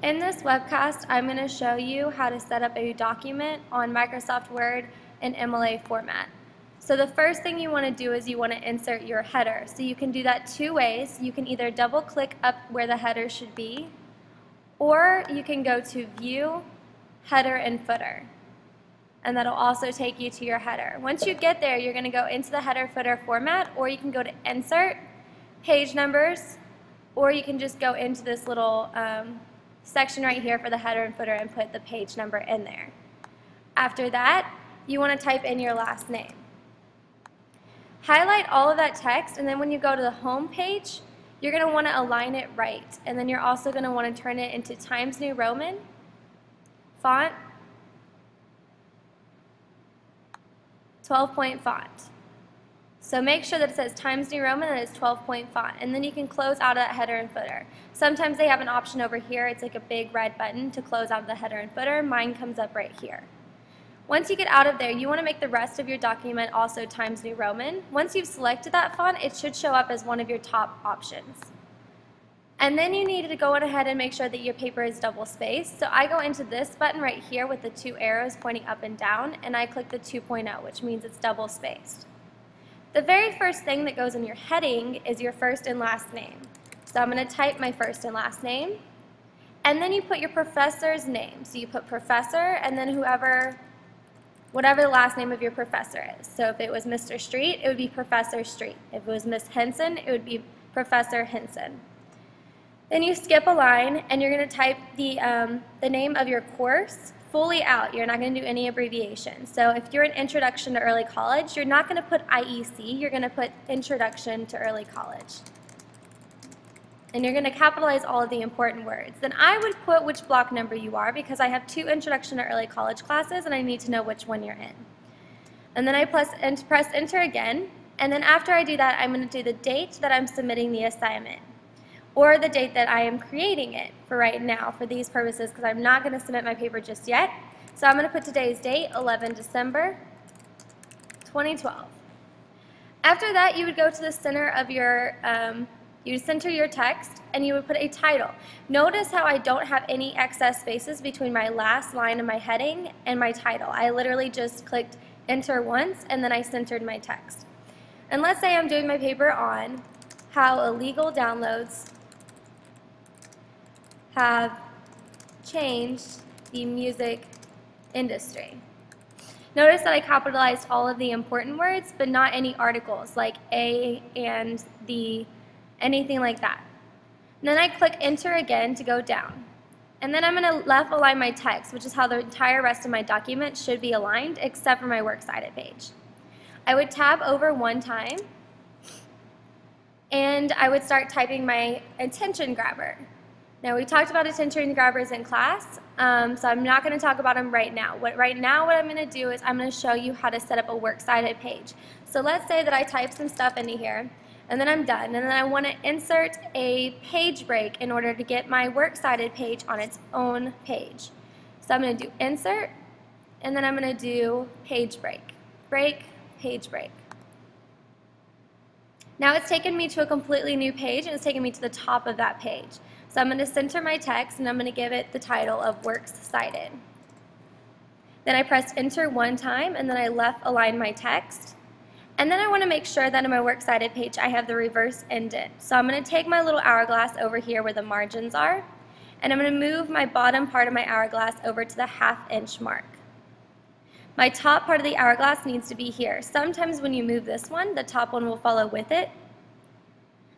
In this webcast, I'm going to show you how to set up a document on Microsoft Word in MLA format. So the first thing you want to do is you want to insert your header. So you can do that two ways. You can either double click up where the header should be, or you can go to View, Header, and Footer. And that'll also take you to your header. Once you get there, you're going to go into the header footer format, or you can go to Insert, Page Numbers, or you can just go into this little um, section right here for the header and footer and put the page number in there. After that, you want to type in your last name. Highlight all of that text, and then when you go to the home page, you're going to want to align it right. And then you're also going to want to turn it into Times New Roman, font, 12 point font. So make sure that it says Times New Roman and it's 12 point font. And then you can close out of that header and footer. Sometimes they have an option over here. It's like a big red button to close out the header and footer. Mine comes up right here. Once you get out of there, you want to make the rest of your document also Times New Roman. Once you've selected that font, it should show up as one of your top options. And then you need to go ahead and make sure that your paper is double spaced. So I go into this button right here with the two arrows pointing up and down, and I click the 2.0, which means it's double spaced. The very first thing that goes in your heading is your first and last name. So I'm going to type my first and last name. And then you put your professor's name. So you put professor and then whoever, whatever the last name of your professor is. So if it was Mr. Street, it would be Professor Street. If it was Miss Henson, it would be Professor Henson. Then you skip a line and you're going to type the, um, the name of your course fully out. You're not going to do any abbreviations. So if you're an introduction to early college, you're not going to put IEC, you're going to put introduction to early college. And you're going to capitalize all of the important words. Then I would put which block number you are because I have two introduction to early college classes and I need to know which one you're in. And then I press, press enter again. And then after I do that, I'm going to do the date that I'm submitting the assignment or the date that I am creating it for right now for these purposes because I'm not going to submit my paper just yet. So I'm going to put today's date, 11 December 2012. After that, you would go to the center of your, um, you center your text and you would put a title. Notice how I don't have any excess spaces between my last line of my heading and my title. I literally just clicked enter once and then I centered my text. And let's say I'm doing my paper on how illegal downloads have changed the music industry. Notice that I capitalized all of the important words, but not any articles like a and the, anything like that. And then I click enter again to go down. And then I'm going to left align my text, which is how the entire rest of my document should be aligned, except for my works cited page. I would tab over one time, and I would start typing my attention grabber. Now we talked about attention grabbers in class, um, so I'm not going to talk about them right now. What right now what I'm going to do is I'm going to show you how to set up a works cited page. So let's say that I type some stuff into here, and then I'm done, and then I want to insert a page break in order to get my works cited page on its own page. So I'm going to do insert, and then I'm going to do page break. Break, page break. Now it's taken me to a completely new page, and it's taken me to the top of that page. So I'm going to center my text and I'm going to give it the title of Works Cited. Then I pressed enter one time and then I left align my text. And then I want to make sure that in my Works Cited page I have the reverse indent. So I'm going to take my little hourglass over here where the margins are and I'm going to move my bottom part of my hourglass over to the half inch mark. My top part of the hourglass needs to be here. Sometimes when you move this one, the top one will follow with it,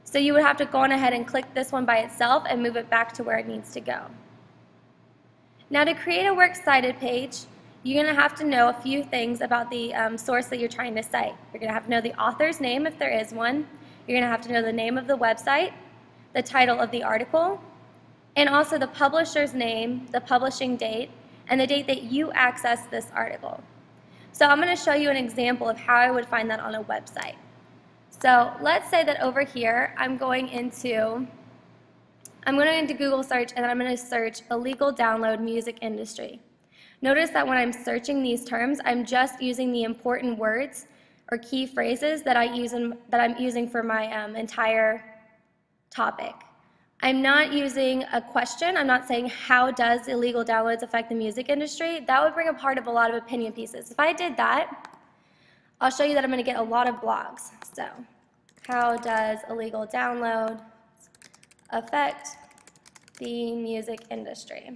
so you would have to go on ahead and click this one by itself and move it back to where it needs to go. Now to create a works cited page, you're going to have to know a few things about the um, source that you're trying to cite. You're going to have to know the author's name if there is one. You're going to have to know the name of the website, the title of the article, and also the publisher's name, the publishing date, and the date that you accessed this article. So I'm going to show you an example of how I would find that on a website. So let's say that over here, I'm going into, I'm going into Google search and I'm going to search illegal download music industry. Notice that when I'm searching these terms, I'm just using the important words or key phrases that, I use in, that I'm using for my um, entire topic. I'm not using a question. I'm not saying how does illegal downloads affect the music industry. That would bring a part of a lot of opinion pieces. If I did that, I'll show you that I'm going to get a lot of blogs. So, how does illegal download affect the music industry?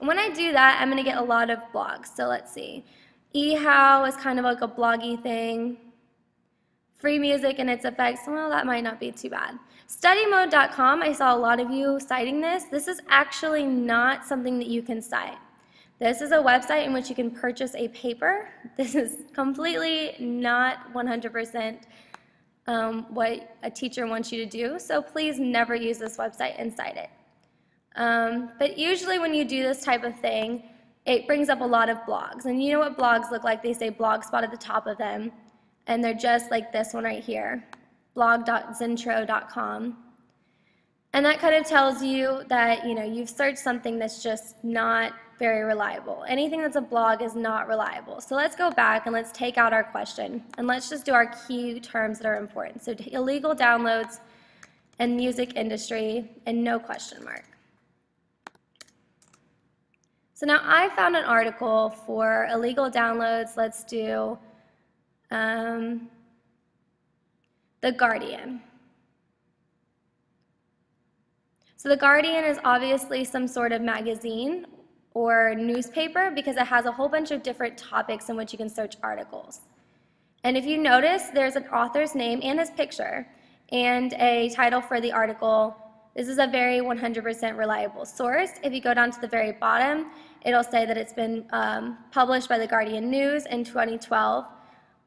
And when I do that, I'm going to get a lot of blogs. So let's see. eHow is kind of like a bloggy thing. Free music and its effects, well, that might not be too bad. StudyMode.com, I saw a lot of you citing this. This is actually not something that you can cite. This is a website in which you can purchase a paper. This is completely not 100% um, what a teacher wants you to do, so please never use this website inside it. Um, but usually when you do this type of thing, it brings up a lot of blogs. And you know what blogs look like? They say blogspot at the top of them, and they're just like this one right here, blog.zentro.com. And that kind of tells you that, you know, you've searched something that's just not very reliable. Anything that's a blog is not reliable. So let's go back and let's take out our question and let's just do our key terms that are important. So illegal downloads and music industry and no question mark. So now I found an article for illegal downloads. Let's do um, The Guardian. So The Guardian is obviously some sort of magazine or newspaper because it has a whole bunch of different topics in which you can search articles. And if you notice, there's an author's name and his picture and a title for the article. This is a very 100% reliable source. If you go down to the very bottom, it'll say that it's been um, published by the Guardian News in 2012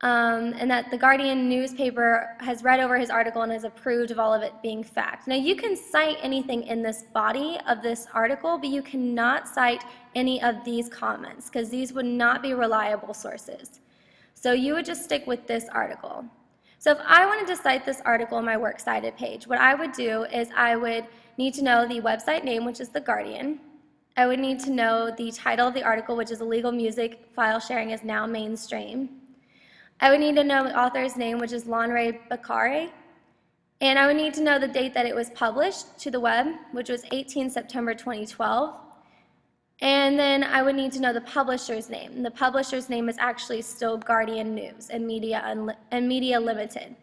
um, and that the Guardian newspaper has read over his article and has approved of all of it being fact. Now, you can cite anything in this body of this article, but you cannot cite any of these comments because these would not be reliable sources. So you would just stick with this article. So if I wanted to cite this article on my Works Cited page, what I would do is I would need to know the website name, which is The Guardian. I would need to know the title of the article, which is Illegal Music File Sharing is Now Mainstream. I would need to know the author's name, which is Lanre Bakare. And I would need to know the date that it was published to the web, which was 18 September 2012. And then I would need to know the publisher's name. And the publisher's name is actually still Guardian News and Media, Unli and Media Limited.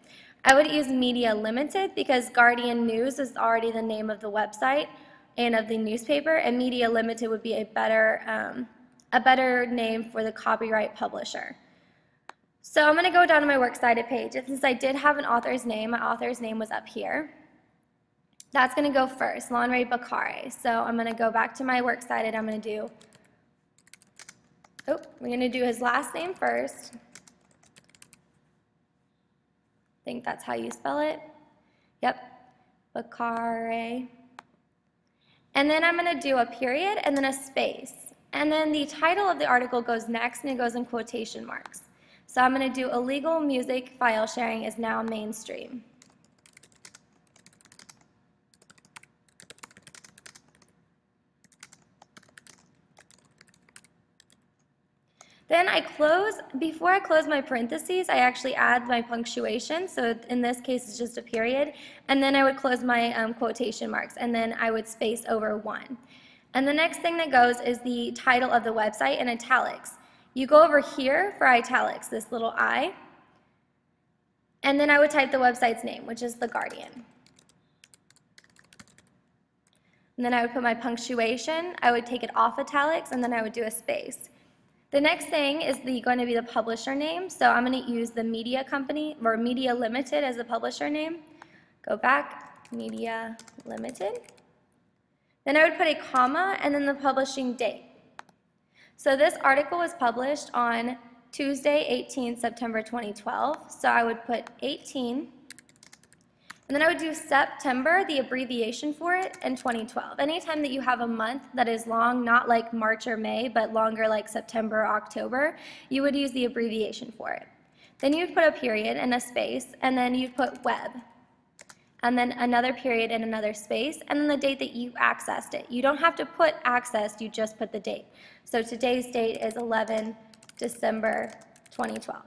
I would use Media Limited because Guardian News is already the name of the website and of the newspaper, and Media Limited would be a better, um, a better name for the copyright publisher. So I'm going to go down to my works cited page. And since I did have an author's name, my author's name was up here. That's going to go first, Lanre Bakare. So I'm going to go back to my works cited. I'm going to do, oh, we're going to do his last name first. I think that's how you spell it. Yep, Bakare. And then I'm going to do a period and then a space. And then the title of the article goes next and it goes in quotation marks. So I'm going to do illegal music file sharing is now mainstream. Then I close, before I close my parentheses, I actually add my punctuation. So in this case, it's just a period. And then I would close my um, quotation marks, and then I would space over one. And the next thing that goes is the title of the website in italics. You go over here for italics, this little I, and then I would type the website's name, which is The Guardian. And then I would put my punctuation, I would take it off italics, and then I would do a space. The next thing is the, going to be the publisher name, so I'm going to use the media company, or Media Limited as the publisher name. Go back, Media Limited. Then I would put a comma and then the publishing date. So this article was published on Tuesday, 18 September 2012. So I would put 18, and then I would do September, the abbreviation for it, and 2012. Anytime that you have a month that is long, not like March or May, but longer like September or October, you would use the abbreviation for it. Then you'd put a period and a space, and then you'd put web and then another period in another space, and then the date that you accessed it. You don't have to put accessed, you just put the date. So today's date is 11 December 2012.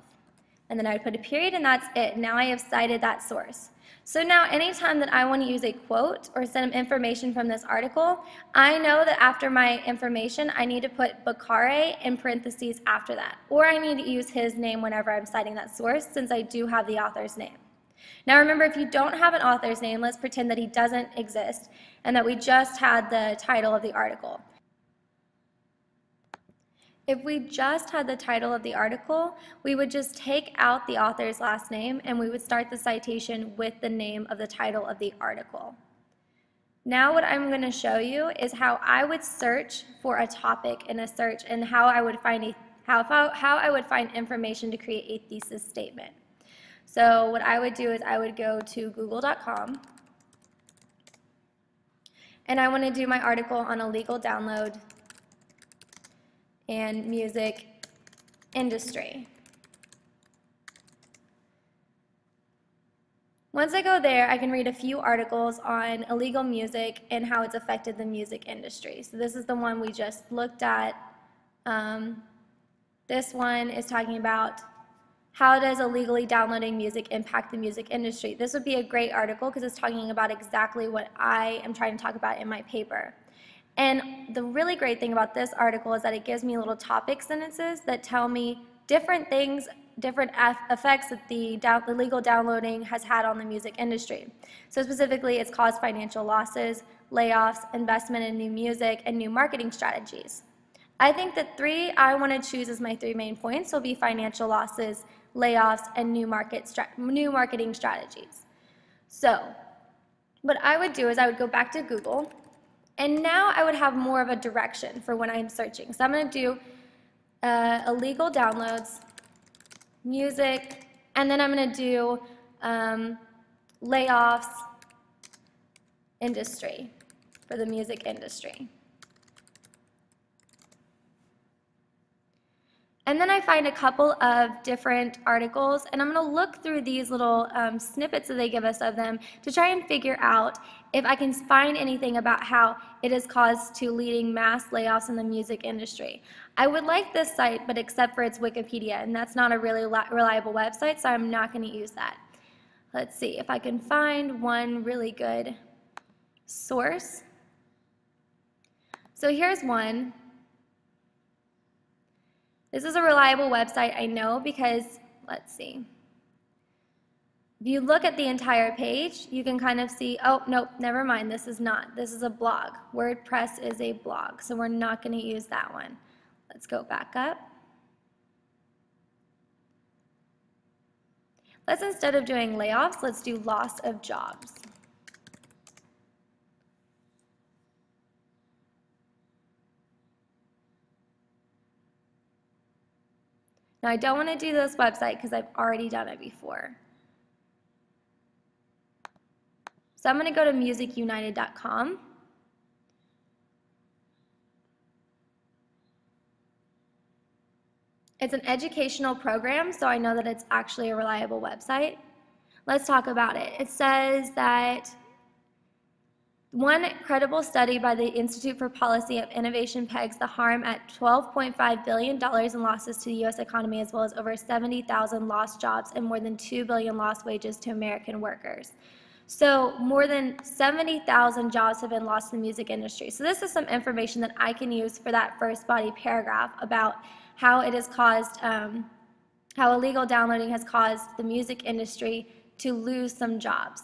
and then I would put a period and that's it. Now I have cited that source. So now anytime that I want to use a quote or some information from this article, I know that after my information, I need to put Bakare in parentheses after that. Or I need to use his name whenever I'm citing that source since I do have the author's name. Now remember, if you don't have an author's name, let's pretend that he doesn't exist and that we just had the title of the article. If we just had the title of the article, we would just take out the author's last name and we would start the citation with the name of the title of the article. Now what I'm going to show you is how I would search for a topic in a search and how I would find a, how, how I would find information to create a thesis statement. So what I would do is I would go to google.com and I want to do my article on illegal download and music industry. Once I go there, I can read a few articles on illegal music and how it's affected the music industry. So this is the one we just looked at. Um, this one is talking about how does illegally downloading music impact the music industry? This would be a great article because it's talking about exactly what I am trying to talk about in my paper. And the really great thing about this article is that it gives me little topic sentences that tell me different things, different effects that the, the legal downloading has had on the music industry. So specifically, it's caused financial losses, layoffs, investment in new music, and new marketing strategies. I think the three I want to choose as my three main points will be financial losses, layoffs, and new, market new marketing strategies. So what I would do is I would go back to Google and now I would have more of a direction for when I'm searching. So I'm going to do uh, illegal downloads, music, and then I'm going to do um, layoffs, industry, for the music industry. And then I find a couple of different articles, and I'm going to look through these little um, snippets that they give us of them to try and figure out if I can find anything about how it has caused to leading mass layoffs in the music industry. I would like this site, but except for its Wikipedia, and that's not a really reliable website, so I'm not going to use that. Let's see if I can find one really good source. So here's one. This is a reliable website, I know, because, let's see. If you look at the entire page, you can kind of see, oh, nope, never mind, this is not. This is a blog. WordPress is a blog, so we're not going to use that one. Let's go back up. Let's instead of doing layoffs, let's do loss of jobs. Now I don't want to do this website because I've already done it before. So I'm going to go to musicunited.com. It's an educational program, so I know that it's actually a reliable website. Let's talk about it. It says that one credible study by the Institute for Policy of Innovation pegs the harm at $12.5 billion in losses to the U.S. economy, as well as over 70,000 lost jobs and more than 2 billion lost wages to American workers. So more than 70,000 jobs have been lost in the music industry. So this is some information that I can use for that first body paragraph about how it has caused, um, how illegal downloading has caused the music industry to lose some jobs.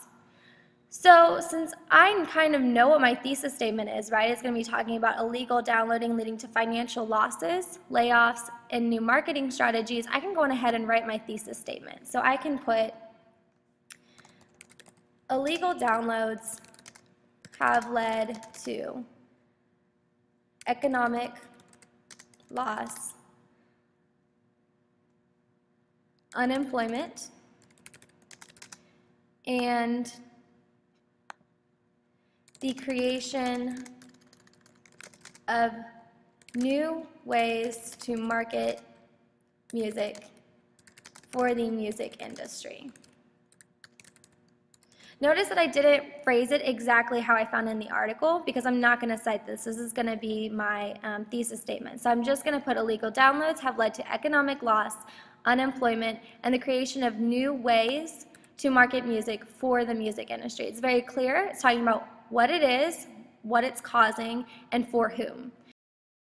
So since I kind of know what my thesis statement is, right, it's going to be talking about illegal downloading leading to financial losses, layoffs, and new marketing strategies, I can go on ahead and write my thesis statement. So I can put illegal downloads have led to economic loss, unemployment, and the creation of new ways to market music for the music industry. Notice that I didn't phrase it exactly how I found in the article because I'm not going to cite this. This is going to be my um, thesis statement. So I'm just going to put illegal downloads have led to economic loss, unemployment, and the creation of new ways to market music for the music industry. It's very clear. It's talking about what it is, what it's causing, and for whom.